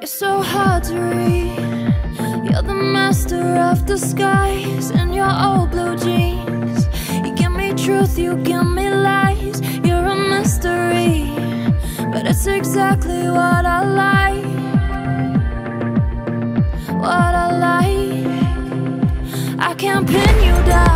You're so hard to read. You're the master of disguise in your old blue jeans. You give me truth, you give me lies. You're a mystery, but it's exactly what I like. What I like. I can't pin you down.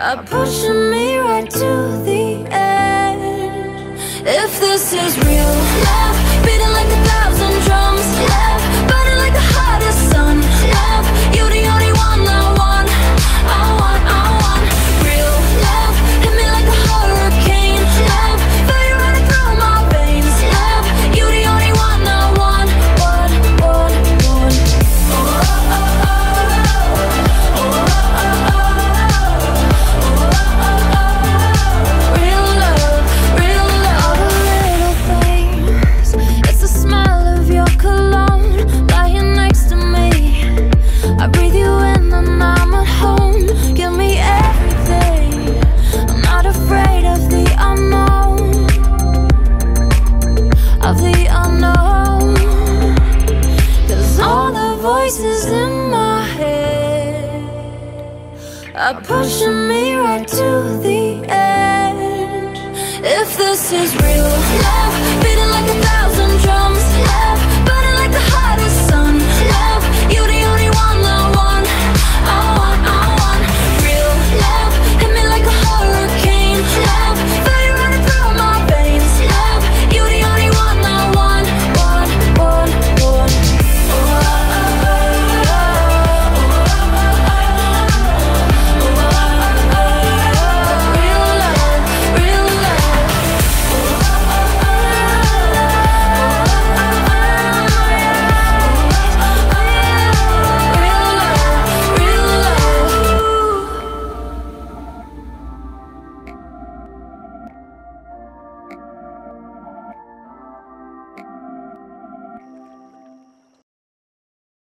Are pushing me right to the edge. If this is real love, are pushing me right to the edge. If this is real love, beating like a thousand drums.